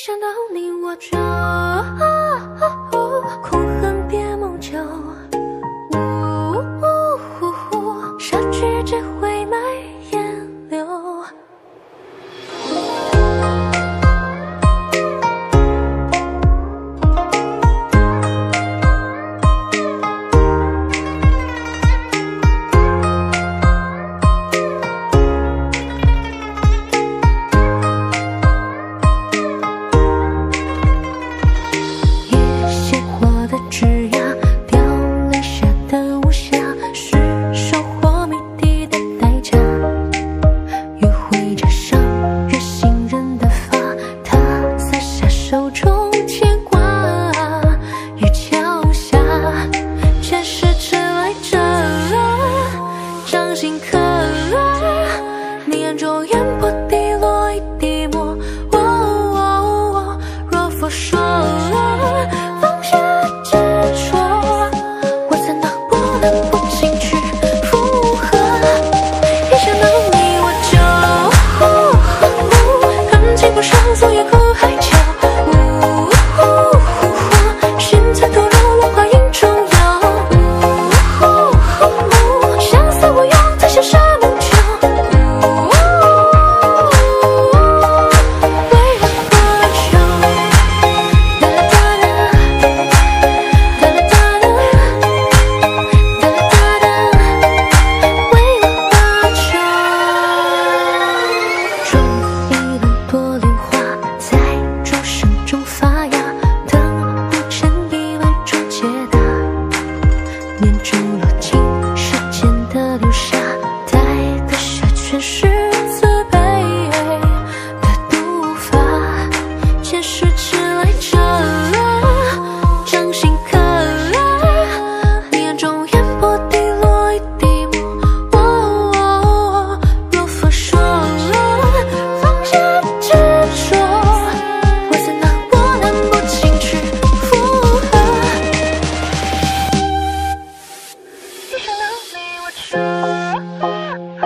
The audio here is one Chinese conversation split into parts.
想到你我就，苦恨别梦久。手中牵挂于桥下前世迟来者掌心刻你眼中前世迟来者掌心刻你眼中烟波滴落一滴墨若佛说放下执着我怎不去附和一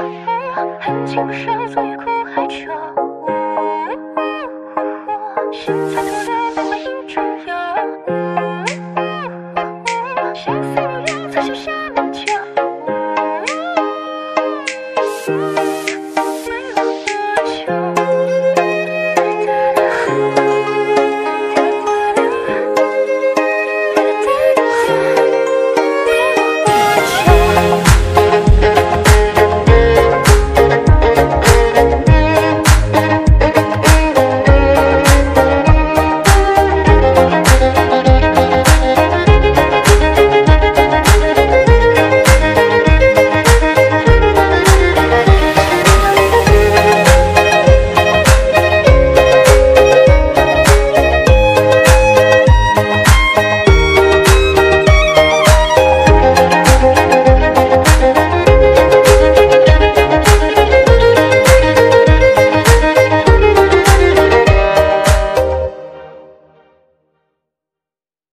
我恨情不寿总于苦海囚 show.